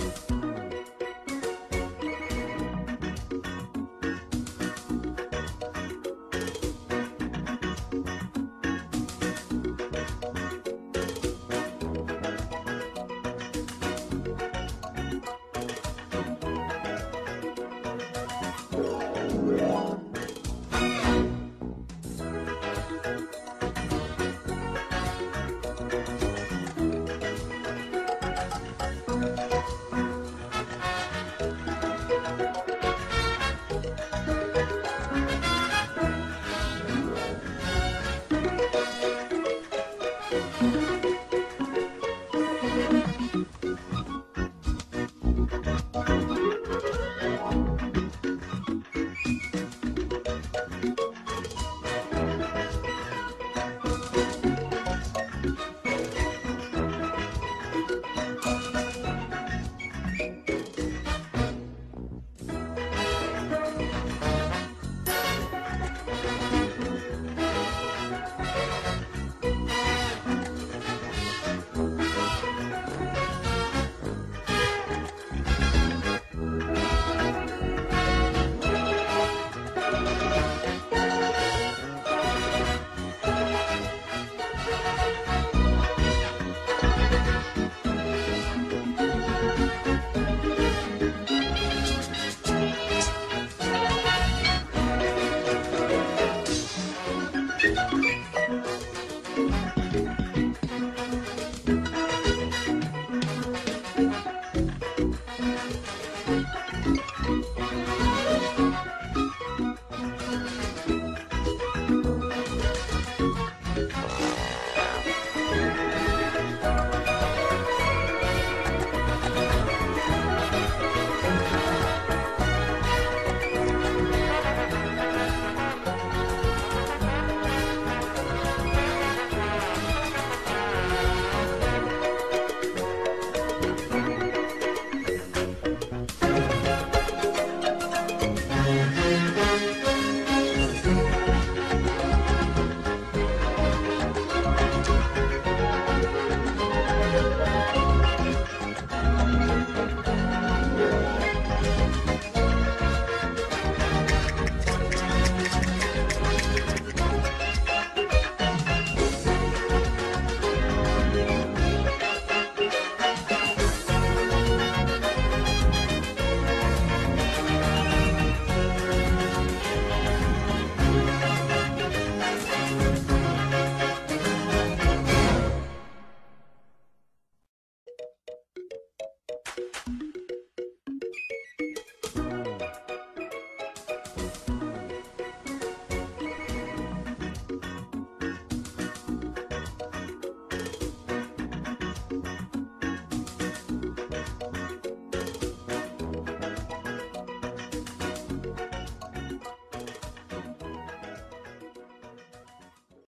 Música Bye.